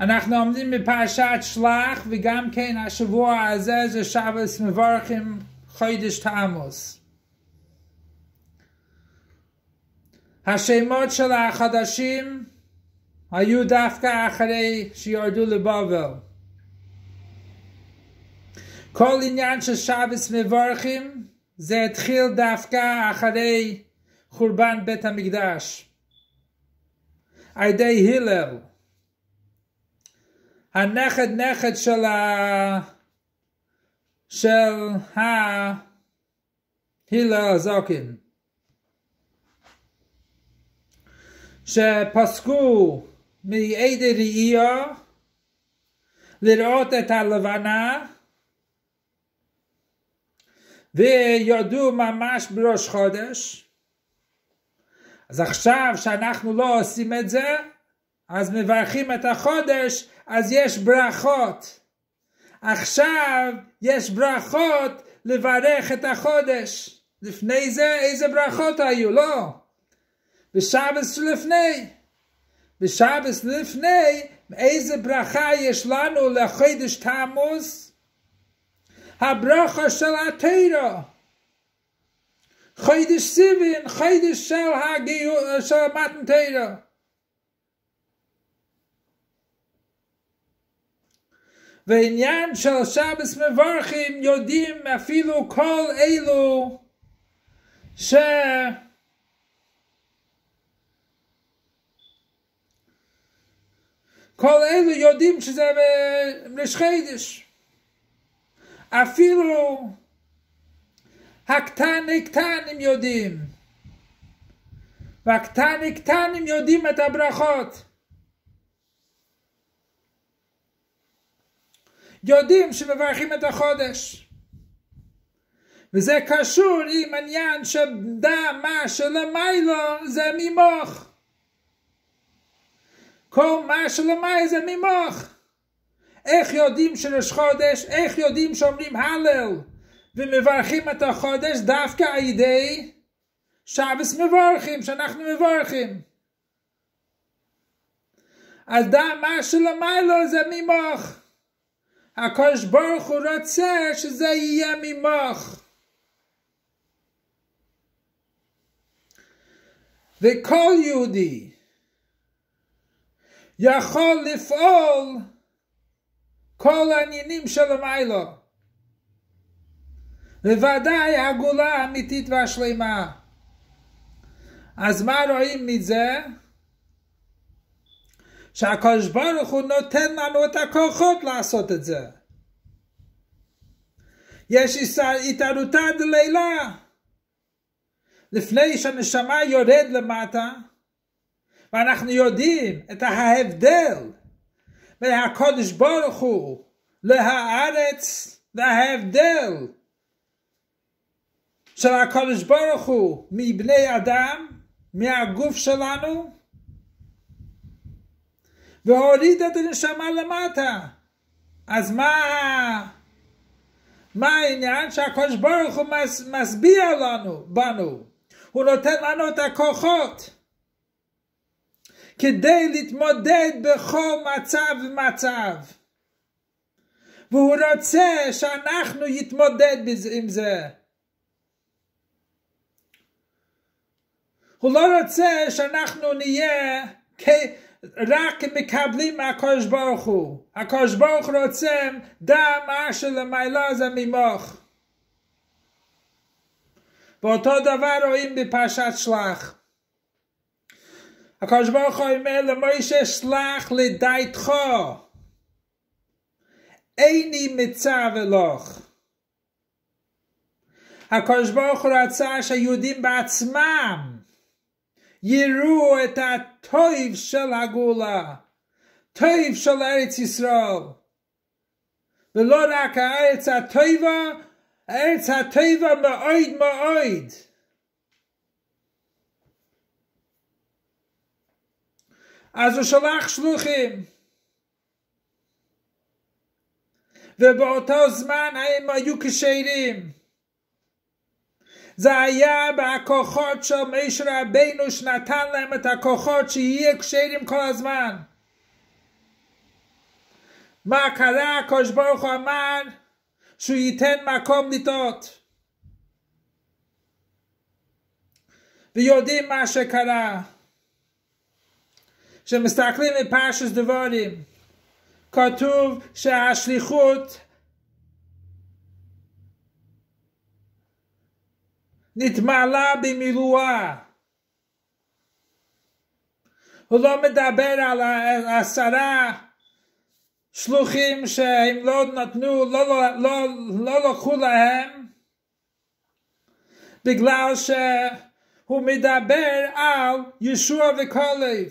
אנחנו עומדים בפרשת שלח, וגם כן השבוע הזה זה שבס מברכים חודש תעמוס. השמות של החדשים היו דווקא אחרי שירדו לבבל. כל עניין של שבס מברכים זה התחיל דווקא אחרי חורבן בית המקדש. על ידי הלל. הנכד נכד של ה... של ה... הלל הזוקין. שפסקו מעדי ראייה לראות את הלבנה ויודו ממש בראש חודש. אז עכשיו שאנחנו לא עושים את זה, אז מברכים את החודש, אז יש ברכות. עכשיו יש ברכות לברך את החודש. לפני זה איזה ברכות היו? לא. בשבס לפני. בשבס לפני, איזה ברכה יש לנו לחודש תמוז? הברכה של התירו. חודש סיבין, חודש של, הגיור, של מתן תירו. ועניין של שבס מברכים יודעים אפילו כל אלו ש... כל אלו יודעים שזה בראש חידש. אפילו הקטני קטנים יודעים. והקטני קטנים יודעים את הברכות. יודעים שמברכים את החודש. וזה קשור עם עניין שדע מה שלמיילו זה ממוך. כל מה שלמיילו זה ממוך. איך יודעים שראש חודש, איך יודעים שאומרים הלל ומברכים את החודש דווקא על ידי שבס מברכים, שאנחנו מברכים. אז דע מה שלמיילו זה ממוך. הקדוש ברוך הוא רוצה שזה יהיה ממוך. וכל יהודי יכול לפעול כל העניינים של המיילו. בוודאי הגאולה האמיתית והשלמה. אז מה רואים מזה? שהקדוש ברוך הוא נותן לנו את הכוחות לעשות את זה. יש התערותא דלילה. לפני שהנשמה יורד למטה, ואנחנו יודעים את ההבדל בין הקודש ברוך הוא להארץ וההבדל של הקודש ברוך הוא מבני אדם, מהגוף שלנו, והוריד את הנשמה למטה. אז מה, מה העניין שהקדוש ברוך הוא מס, מסביע לנו, בנו? הוא נותן לנו את הכוחות כדי להתמודד בכל מצב ומצב. והוא רוצה שאנחנו נתמודד עם זה. הוא לא רוצה שאנחנו נהיה רק מקבלים מהקדוש ברוך הוא. הקדוש ברוך הוא רוצה דע מה שלמעלה זה ממוך. ואותו דבר רואים בפרשת שלח. הקדוש ברוך הוא אומר למוישה שלח לדייתך. איני מצב אלוך. הקדוש ברוך הוא רצה שהיהודים בעצמם יראו את הטוב של הגאולה, טוב של ארץ ישראל. ולא רק הארץ הטובה, הארץ הטובה מאוד מאוד. אז הוא שלח שלוחים. ובאותו זמן הם היו כשרים. זה היה בכוחות של משה רבינו שנתן להם את הכוחות שיהיה כשרים כל הזמן. מה קרה? הקדוש ברוך הוא אמר שהוא ייתן מקום לטעות. ויודעים מה שקרה. כשמסתכלים בפרשת דבורים, כתוב שהשליחות נתמלא במילואה. הוא לא מדבר על עשרה שלוחים שהם לא נתנו, לא, לא, לא, לא לקחו להם, בגלל שהוא מדבר על ישוע וקולב.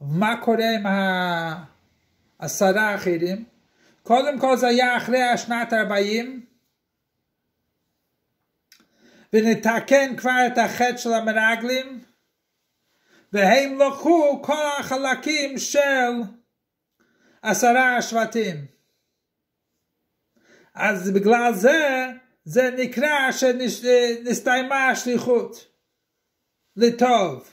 מה קורה עם העשרה האחרים? קודם כל זה היה אחרי השנת 40, ונתקן כבר את החטא של המרגלים, והם לקחו כל החלקים של עשרה השבטים. אז בגלל זה, זה נקרא שנסתיימה השליחות לטוב.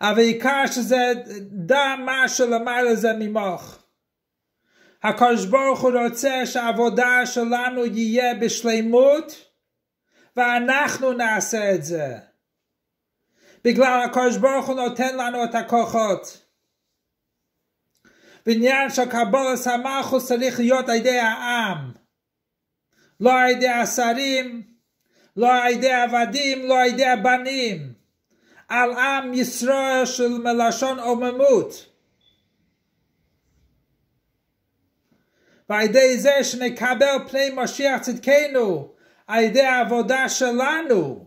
אבל עיקר שזה דם מה שלמעלה זה ממוח. הקדוש ברוך הוא רוצה שהעבודה שלנו יהיה בשלימות ואנחנו נעשה את זה. בגלל הקדוש ברוך הוא נותן לנו את הכוחות. בעניין של קבולת המלכוס צריך להיות על ידי העם. לא על ידי השרים, לא על ידי עבדים, לא על ידי הבנים. על עם ישראל של מלשון עוממות. ועל ידי זה שנקבל פני משיח צדקנו, על ידי העבודה שלנו.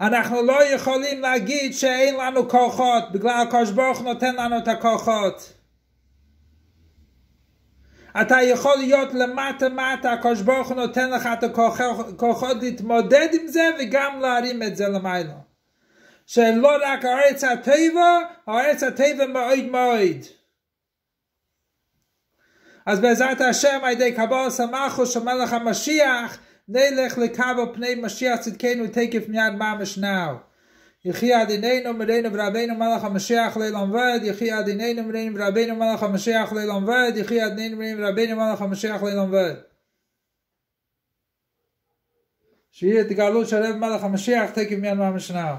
אנחנו לא יכולים להגיד שאין לנו כוחות, בגלל הקדוש ברוך נותן לנו את הכוחות. אתה יכול להיות למטה מטה, הקדוש ברוך הוא נותן לך את הכוחות להתמודד עם זה וגם להרים את זה למעלה. שלא רק הארץ הטבע, הארץ הטבע מאוד מאוד. אז בעזרת השם על ידי קבול סמכו של מלך המשיח נלך לקו פני משיח צדקנו תקף מיד ממש נאו. יחי עדיננו מרנו ורבנו מלך המשיח לעולם ועד, יחי עדיננו מרנו ורבנו מלך המשיח לעולם ועד, יחי עדיננו מרנו ורבנו מלך המשיח לעולם ועד. שיהיה את גלות של רב מלך המשיח תקף מיד ממש נאו.